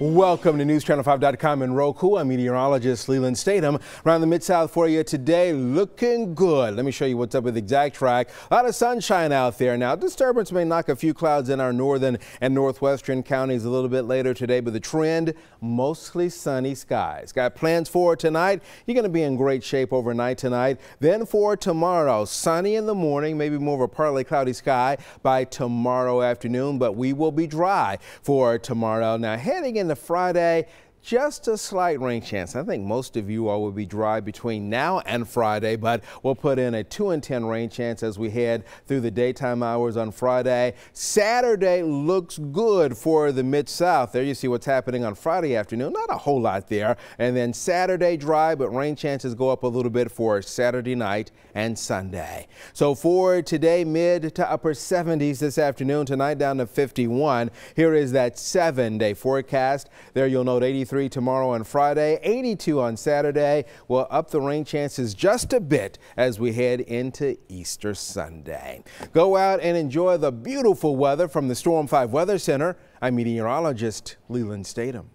Welcome to NewsChannel5.com and Roku. I'm meteorologist Lelan Statom. Around the Mid-South for you today, looking good. Let me show you what's up with the exact track. A lot of sunshine out there now. Disturbance may knock a few clouds in our northern and northwestern counties a little bit later today, but the trend, mostly sunny skies. Got plans for tonight. You're going to be in great shape overnight tonight. Then for tomorrow, sunny in the morning, maybe more of a partly cloudy sky by tomorrow afternoon, but we will be dry for tomorrow. Now heading in into Friday. Just a slight rain chance. I think most of you all will be dry between now and Friday, but we'll put in a 2 and 10 rain chance as we head through the daytime hours on Friday. Saturday looks good for the Mid-South. There you see what's happening on Friday afternoon. Not a whole lot there. And then Saturday dry, but rain chances go up a little bit for Saturday night and Sunday. So for today, mid to upper 70s this afternoon, tonight down to 51. Here is that seven day forecast. There you'll note 83 83 tomorrow and Friday, 82 on Saturday. We'll up the rain chances just a bit as we head into Easter Sunday. Go out and enjoy the beautiful weather from the Storm 5 Weather Center. I'm meteorologist Lelan Statom.